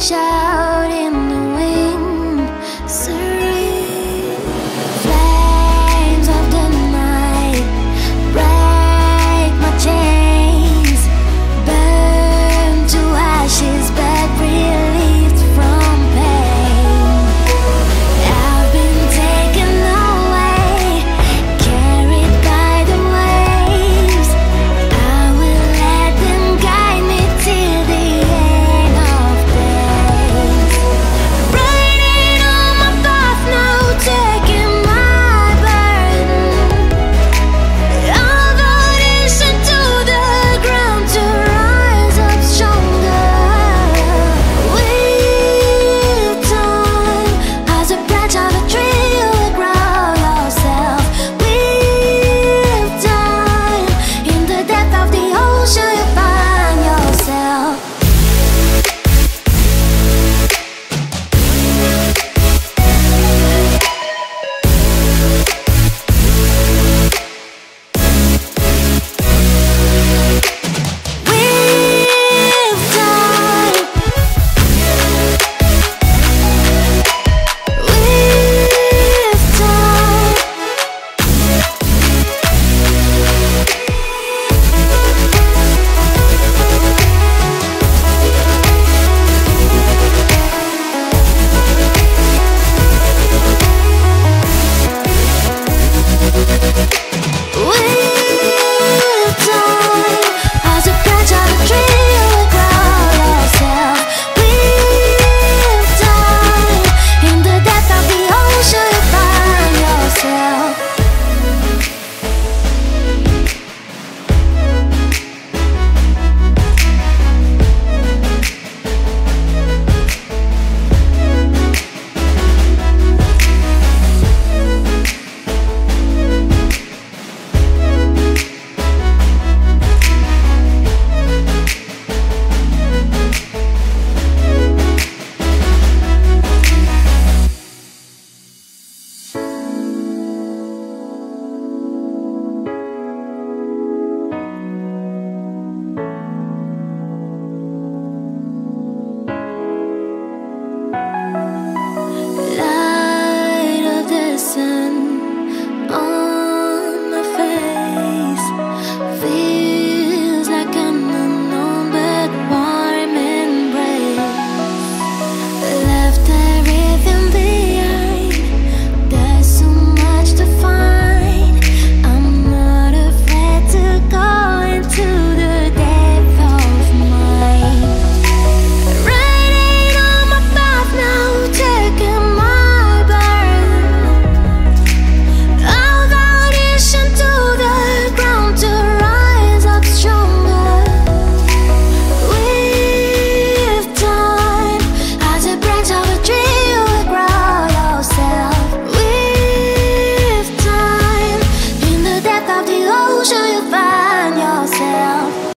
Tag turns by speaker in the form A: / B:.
A: Shout in